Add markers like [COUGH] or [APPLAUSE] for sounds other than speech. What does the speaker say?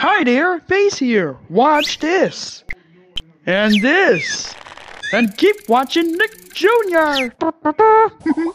Hi there, Base here. Watch this. And this. And keep watching Nick Jr. [LAUGHS]